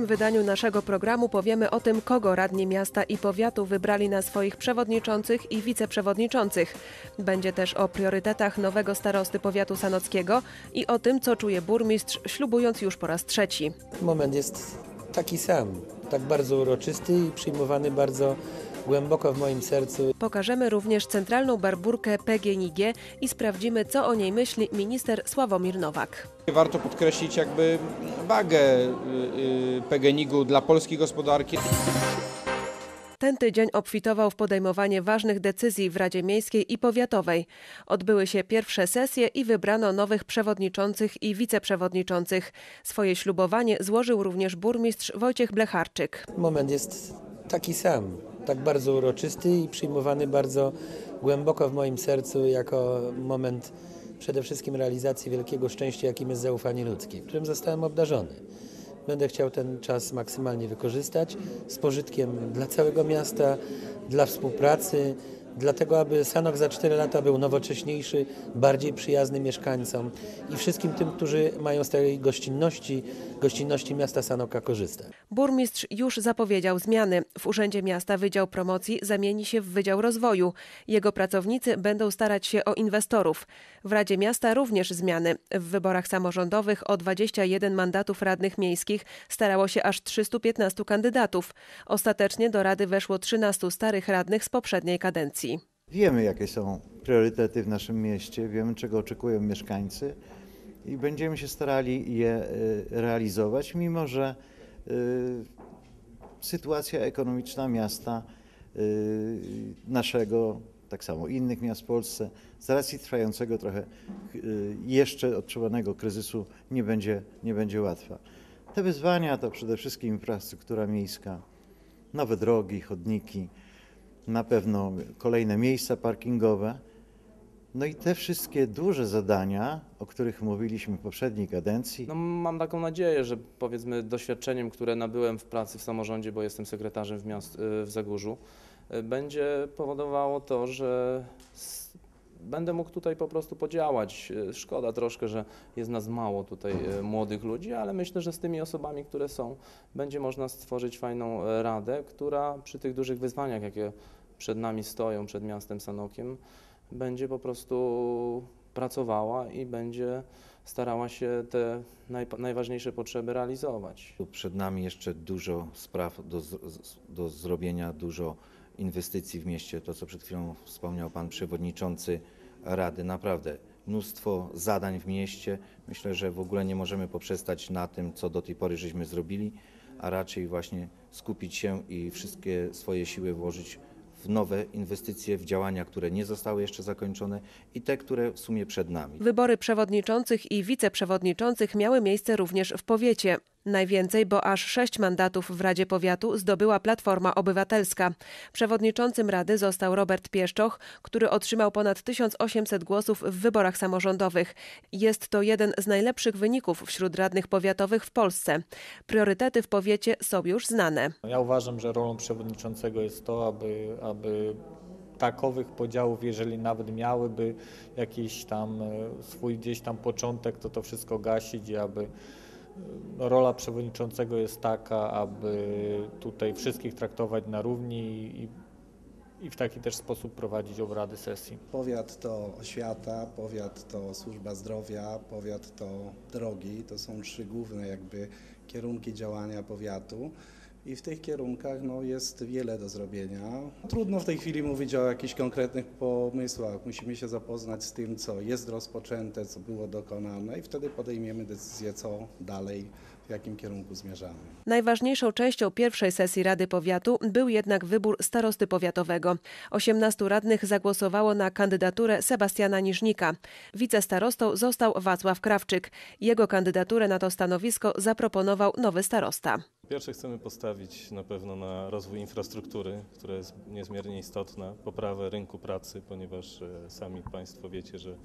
tym wydaniu naszego programu powiemy o tym, kogo radni miasta i powiatu wybrali na swoich przewodniczących i wiceprzewodniczących. Będzie też o priorytetach nowego starosty powiatu sanockiego i o tym, co czuje burmistrz, ślubując już po raz trzeci. Moment jest taki sam, tak bardzo uroczysty i przyjmowany bardzo głęboko w moim sercu. Pokażemy również centralną barburkę PGNiG i sprawdzimy, co o niej myśli minister Sławomir Nowak. Warto podkreślić jakby wagę y, y, PGNiG-u dla polskiej gospodarki. Ten tydzień obfitował w podejmowanie ważnych decyzji w Radzie Miejskiej i Powiatowej. Odbyły się pierwsze sesje i wybrano nowych przewodniczących i wiceprzewodniczących. Swoje ślubowanie złożył również burmistrz Wojciech Blecharczyk. Moment jest taki sam, tak bardzo uroczysty i przyjmowany bardzo głęboko w moim sercu jako moment przede wszystkim realizacji wielkiego szczęścia, jakim jest zaufanie ludzkie, którym zostałem obdarzony. Będę chciał ten czas maksymalnie wykorzystać z pożytkiem dla całego miasta, dla współpracy, dlatego aby Sanok za 4 lata był nowocześniejszy, bardziej przyjazny mieszkańcom i wszystkim tym, którzy mają z tej gościnności, gościnności miasta Sanoka korzystać. Burmistrz już zapowiedział zmiany. W Urzędzie Miasta Wydział Promocji zamieni się w Wydział Rozwoju. Jego pracownicy będą starać się o inwestorów. W Radzie Miasta również zmiany. W wyborach samorządowych o 21 mandatów radnych miejskich starało się aż 315 kandydatów. Ostatecznie do Rady weszło 13 starych radnych z poprzedniej kadencji. Wiemy, jakie są priorytety w naszym mieście, wiemy, czego oczekują mieszkańcy i będziemy się starali je y, realizować, mimo że y, sytuacja ekonomiczna miasta y, naszego, tak samo innych miast w Polsce, z racji trwającego trochę jeszcze odczuwanego kryzysu nie będzie, nie będzie łatwa. Te wyzwania to przede wszystkim infrastruktura miejska, nowe drogi, chodniki, na pewno kolejne miejsca parkingowe. No i te wszystkie duże zadania, o których mówiliśmy w poprzedniej kadencji, No, mam taką nadzieję, że powiedzmy doświadczeniem, które nabyłem w pracy w samorządzie, bo jestem sekretarzem w, miast, w Zagórzu, y, będzie powodowało to, że s- będę mógł tutaj po prostu podziałać. Y, Szkoda troszkę, że jest nas mało tutaj y, młodych ludzi, ale myślę, że z tymi osobami, które są, będzie można stworzyć fajną e, radę, która przy tych dużych wyzwaniach, jakie przed nami stoją, przed miastem Sanokiem, będzie po prostu pracowała i będzie starała się te najpa- najważniejsze potrzeby realizować. Przed nami jeszcze dużo spraw do, do zrobienia, dużo inwestycji w mieście. To, co przed chwilą wspomniał Pan Przewodniczący Rady, naprawdę mnóstwo zadań w mieście. Myślę, że w ogóle nie możemy poprzestać na tym, co do tej pory żeśmy zrobili, a raczej właśnie skupić się i wszystkie swoje siły włożyć w nowe inwestycje, w działania, które nie zostały jeszcze zakończone i te, które w sumie przed nami. Wybory przewodniczących i wiceprzewodniczących miały miejsce również w powiecie. Najwięcej, bo aż sześć mandatów w Radzie Powiatu zdobyła Platforma Obywatelska. Przewodniczącym Rady został Robert Pieszczoch, który otrzymał ponad 1800 głosów w wyborach samorządowych. Jest to jeden z najlepszych wyników wśród radnych powiatowych w Polsce. Priorytety w powiecie są już znane. Ja uważam, że rolą przewodniczącego jest to, aby, aby takowych podziałów, jeżeli nawet miałyby jakiś tam e, swój gdzieś tam początek, to to wszystko gasić i aby rola przewodniczącego jest taka, aby tutaj wszystkich traktować na równi i, i w taki też sposób prowadzić obrady sesji. Powiat to oświata, powiat to służba zdrowia, powiat to drogi. To są trzy główne jakby kierunki działania powiatu. I w tych kierunkach no, jest wiele do zrobienia. Trudno w tej chwili mówić o jakichś konkretnych pomysłach. Musimy się zapoznać z tym, co jest rozpoczęte, co było dokonane i wtedy podejmiemy decyzję, co dalej, w jakim kierunku zmierzamy. Najważniejszą częścią pierwszej sesji Rady Powiatu był jednak wybór starosty powiatowego. 18 radnych zagłosowało na kandydaturę Sebastiana Niżnika. Wicestarostą został Wacław Krawczyk. Jego kandydaturę na to stanowisko zaproponował nowy starosta. Pierwsze chcemy postawić na pewno na rozwój infrastruktury, która jest niezmiernie istotna, poprawę rynku pracy, ponieważ e, sami Państwo wiecie, że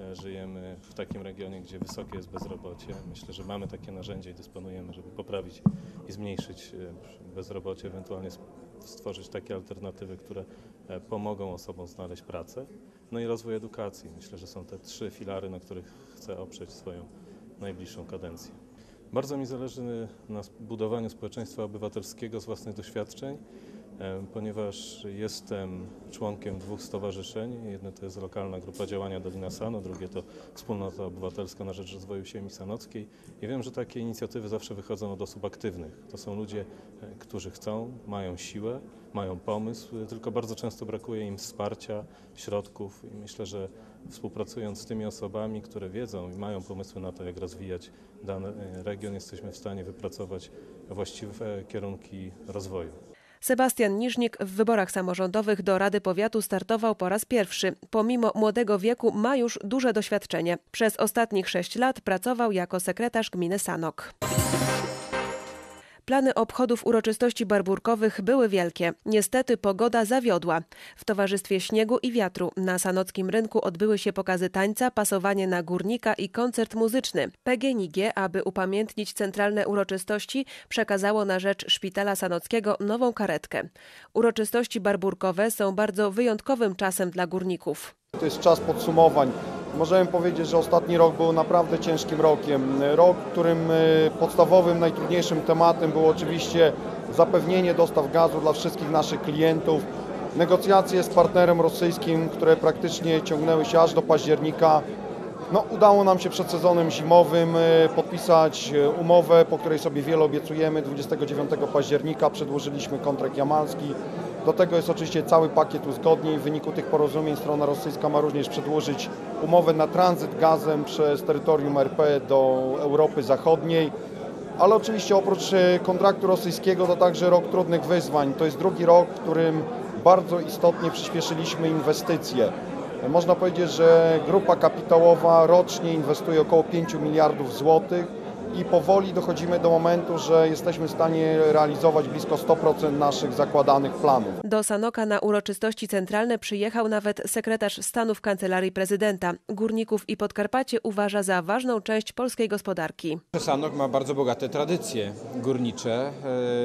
e, żyjemy w takim regionie, gdzie wysokie jest bezrobocie. Myślę, że mamy takie narzędzia i dysponujemy, żeby poprawić i zmniejszyć e, bezrobocie, ewentualnie stworzyć takie alternatywy, które pomogą osobom znaleźć pracę. No i rozwój edukacji. Myślę, że są te trzy filary, na których chcę oprzeć swoją najbliższą kadencję. Bardzo mi zależy na budowaniu społeczeństwa obywatelskiego z własnych doświadczeń, ponieważ jestem członkiem dwóch stowarzyszeń. Jedno to jest lokalna grupa działania Dolina Sano, drugie to Wspólnota Obywatelska na rzecz rozwoju ziemi sanockiej. I wiem, że takie inicjatywy zawsze wychodzą od osób aktywnych. To są ludzie, e, którzy chcą, mają siłę, mają pomysł, e, tylko bardzo często brakuje im wsparcia, środków i myślę, że współpracując z tymi osobami, które wiedzą i mają pomysły na to, jak rozwijać dany e, region, jesteśmy w stanie wypracować właściwe kierunki rozwoju. Sebastian Niżnik w wyborach samorządowych do Rady Powiatu startował po raz pierwszy. Pomimo młodego wieku ma już duże doświadczenie. Przez ostatnich sześć lat pracował jako sekretarz gminy Sanok. Plany obchodów uroczystości barburkowych były wielkie. Niestety pogoda zawiodła. W towarzystwie śniegu i wiatru na sanockim rynku odbyły się pokazy tańca, pasowanie na górnika i koncert muzyczny. PGNiG, aby upamiętnić centralne uroczystości, przekazało na rzecz Szpitala Sanockiego nową karetkę. Uroczystości barburkowe są bardzo wyjątkowym czasem dla górników. To jest czas podsumowań. Możemy powiedzieć, że ostatni rok był naprawdę ciężkim rokiem. Rok, którym y, podstawowym, najtrudniejszym tematem było oczywiście zapewnienie dostaw gazu dla wszystkich naszych klientów. Negocjacje z partnerem rosyjskim, które praktycznie ciągnęły się aż do października. No, udało nam się przed sezonem zimowym y, podpisać y, umowę, po której sobie wiele obiecujemy. 29 października przedłożyliśmy kontrakt jamalski. Do tego jest oczywiście cały pakiet uzgodnień. W wyniku tych porozumień strona rosyjska ma również przedłożyć umowę na tranzyt gazem przez terytorium RP do Europy Zachodniej. Ale oczywiście oprócz e, kontraktu rosyjskiego to także rok trudnych wyzwań. To jest drugi rok, w którym bardzo istotnie przyspieszyliśmy inwestycje. Można powiedzieć, że grupa kapitałowa rocznie inwestuje około 5 miliardów złotych i powoli dochodzimy do momentu, że jesteśmy w stanie realizować blisko 100% naszych zakładanych planów. Do Sanoka na uroczystości centralne przyjechał nawet sekretarz stanu w Kancelarii Prezydenta. Górników i Podkarpacie uważa za ważną część polskiej gospodarki. Sanok ma bardzo bogate tradycje górnicze.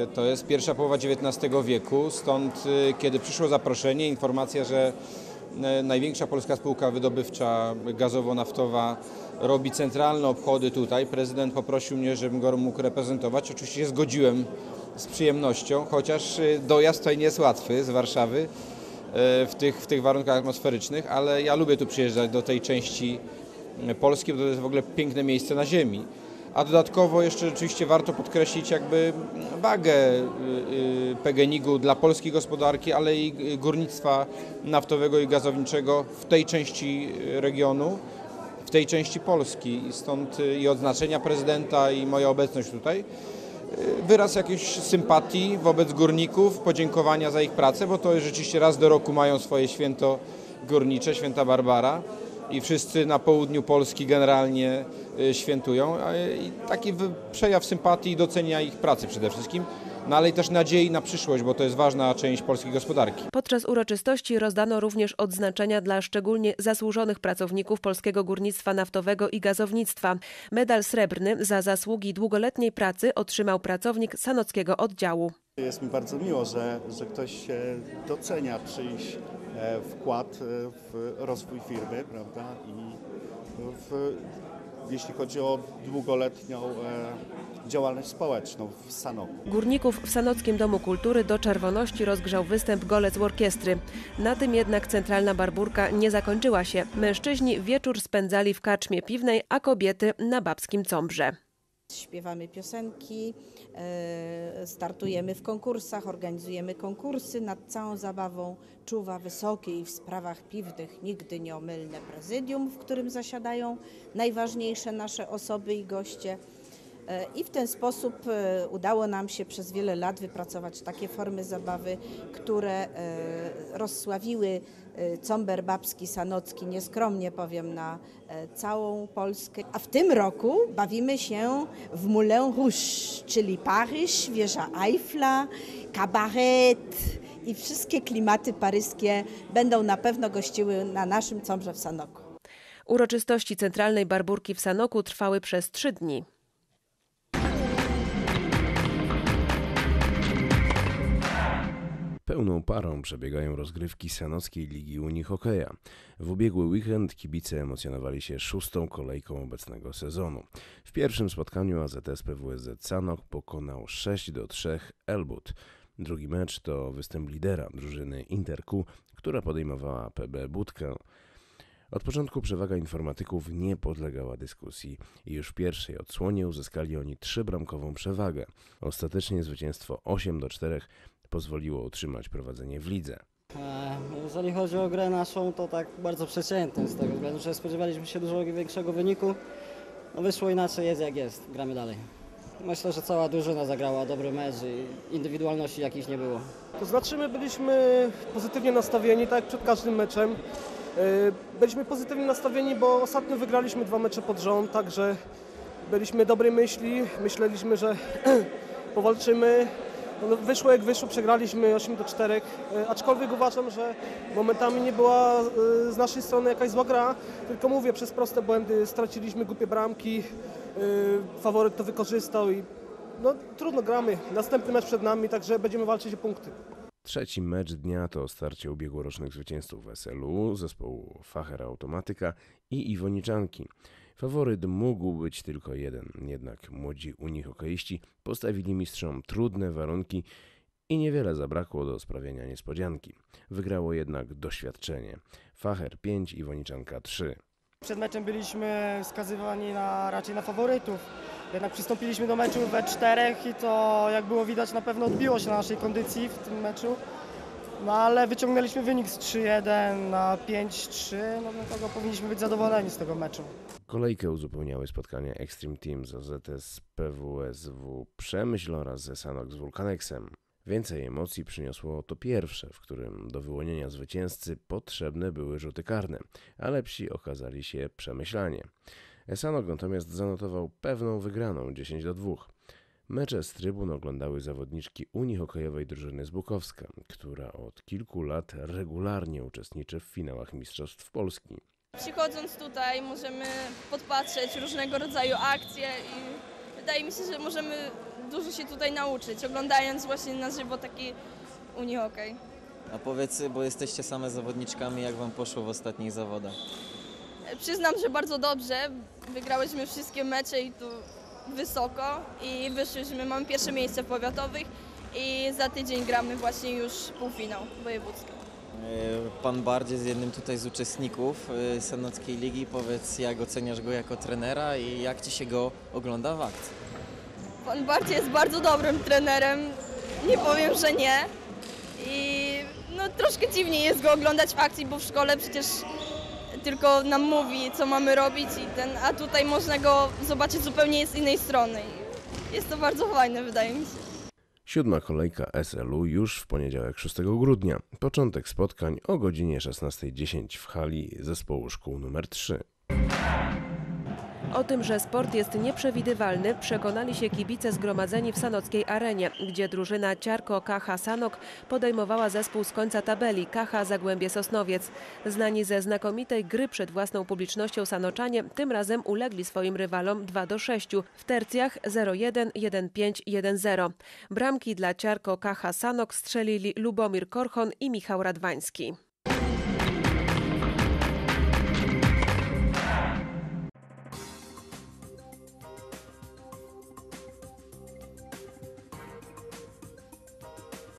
E, To jest pierwsza połowa XIX wieku, stąd e, kiedy przyszło zaproszenie, informacja, że e, największa polska spółka wydobywcza gazowo-naftowa robi centralne obchody tutaj. Prezydent poprosił mnie, żebym go mógł reprezentować. Oczywiście zgodziłem z przyjemnością, chociaż e, dojazd tutaj nie jest łatwy z Warszawy e, w tych, w tych warunkach atmosferycznych, ale ja lubię tu przyjeżdżać do tej części e, Polski, bo to jest w ogóle piękne miejsce na ziemi. A dodatkowo jeszcze rzeczywiście warto podkreślić jakby wagę y, y, PGNiG-u dla polskiej gospodarki, ale i górnictwa naftowego i gazowniczego w tej części regionu, w tej części Polski. I stąd y, i odznaczenia prezydenta i moja obecność tutaj y, wyraz jakiejś sympatii wobec górników, podziękowania za ich pracę, bo to rzeczywiście raz do roku mają swoje święto górnicze, święta Barbara i wszyscy na południu Polski generalnie y, świętują. I taki przejaw sympatii i docenia ich pracy przede wszystkim, no ale i też nadziei na przyszłość, bo to jest ważna część polskiej gospodarki. Podczas uroczystości rozdano również odznaczenia dla szczególnie zasłużonych pracowników polskiego górnictwa naftowego i gazownictwa. Medal srebrny za zasługi długoletniej pracy otrzymał pracownik sanockiego oddziału. Jest mi bardzo miło, że, że ktoś docenia czyjś e, wkład e, w rozwój firmy, prawda? I w, jeśli chodzi o długoletnią e, działalność społeczną w Sanoku. Górników w Sanockim Domu Kultury do czerwoności rozgrzał występ Golec Orkiestry. Na tym jednak centralna barburka nie zakończyła się. Mężczyźni wieczór spędzali w karczmie piwnej, a kobiety na babskim combrze. Śpiewamy piosenki, e, startujemy w konkursach, organizujemy konkursy. Nad całą zabawą czuwa wysokie i w sprawach piwnych nigdy nieomylne prezydium, w którym zasiadają najważniejsze nasze osoby i goście. E, I w ten sposób e, udało nam się przez wiele lat wypracować takie formy zabawy, które e, rozsławiły Comber Babski Sanocki, nieskromnie powiem, na całą Polskę. A w tym roku bawimy się w Moulin Rouge, czyli Paryż, wieża Eiffla, kabaret i wszystkie klimaty paryskie będą na pewno gościły na naszym Combrze w Sanoku. Uroczystości centralnej barburki w Sanoku trwały przez trzy dni. Pełną parą przebiegają rozgrywki Sanockiej Ligi Unii Hokeja. W ubiegły weekend kibice emocjonowali się szóstą kolejką obecnego sezonu. W pierwszym spotkaniu AZS PWSZ Sanok pokonał 6 do 3 Elbut. Drugi mecz to występ lidera drużyny Interku, która podejmowała PB Budkę. Od początku przewaga informatyków nie podlegała dyskusji i już w pierwszej odsłonie uzyskali oni trzybramkową przewagę. Ostatecznie zwycięstwo 8 do 4 pozwoliło utrzymać prowadzenie w lidze. E, Jeżeli chodzi o grę naszą, to tak bardzo przeciętnie z tego względu, że spodziewaliśmy się dużo większego wyniku. No wyszło inaczej, jest jak jest, gramy dalej. Myślę, że cała drużyna zagrała dobry mecz i indywidualności jakichś nie było. To znaczy my byliśmy pozytywnie nastawieni, tak jak przed każdym meczem. Yy, Byliśmy pozytywnie nastawieni, bo ostatnio wygraliśmy dwa mecze pod rząd, także byliśmy dobrej myśli, myśleliśmy, że powalczymy. No, wyszło jak wyszło, przegraliśmy 8 do 4, yy, aczkolwiek uważam, że momentami nie była yy, z naszej strony jakaś zła gra, tylko mówię, przez proste błędy straciliśmy głupie bramki, yy, faworyt to wykorzystał i no trudno gramy. Następny mecz przed nami, także będziemy walczyć o punkty. Trzeci mecz dnia to starcie ubiegłorocznych zwycięzców SLU, zespołu Facher Automatyka i Iwoniczanki. Faworyt mógł być tylko jeden, jednak młodzi unihokeiści postawili mistrzom trudne warunki i niewiele zabrakło do sprawienia niespodzianki. Wygrało jednak doświadczenie. Facher 5, Iwoniczanka 3. Przed meczem byliśmy skazywani na, raczej na faworytów. Jednak przystąpiliśmy do meczu we czterech i to, jak było widać, na pewno odbiło się na naszej kondycji w tym meczu. No ale wyciągnęliśmy wynik z 3-1 na 5-3, no dlatego powinniśmy być zadowoleni z tego meczu. Kolejkę uzupełniały spotkania Extreme Team z OZS PWSW Przemyśl oraz ze Sanok z Vulcaneksem. Więcej emocji przyniosło to pierwsze, w którym do wyłonienia zwycięzcy potrzebne były rzuty karne, a lepsi okazali się przemyślanie. Esanok natomiast zanotował pewną wygraną 10 do 2. Mecze z trybun oglądały zawodniczki Unii Hokejowej drużyny z Bukowska, która od kilku lat regularnie uczestniczy w finałach Mistrzostw Polski. Przychodząc tutaj możemy podpatrzeć różnego rodzaju akcje i wydaje mi się, że możemy dużo się tutaj nauczyć, oglądając właśnie na żywo taki unihokej. A powiedz, bo jesteście same zawodniczkami, jak wam poszło w ostatnich zawodach? Przyznam, że bardzo dobrze. Wygrałyśmy wszystkie mecze i tu wysoko i wyszliśmy, mamy pierwsze miejsce w powiatowych i za tydzień gramy właśnie już półfinał wojewódzki. E, Pan Bardziej jest jednym tutaj z uczestników e, Sanockiej Ligi. Powiedz, jak oceniasz go jako trenera i jak Ci się go ogląda w akcji? Pan Bardziej jest bardzo dobrym trenerem, nie powiem, że nie. I no troszkę dziwnie jest go oglądać w akcji, bo w szkole przecież tylko nam mówi, co mamy robić, i ten, a tutaj można go zobaczyć zupełnie z innej strony. Jest to bardzo fajne, wydaje mi się. Siódma kolejka SLU już w poniedziałek 6 grudnia. Początek spotkań o godzinie 16.10 w hali zespołu szkół nr 3. O tym, że sport jest nieprzewidywalny, przekonali się kibice zgromadzeni w sanockiej arenie, gdzie drużyna Ciarko KH Sanok podejmowała zespół z końca tabeli KH Zagłębie Sosnowiec. Znani ze znakomitej gry przed własną publicznością Sanoczanie tym razem ulegli swoim rywalom 2 do 6 w tercjach 0-1, 1-5, 1-0. Bramki dla Ciarko KH Sanok strzelili Lubomir Korchon i Michał Radwański.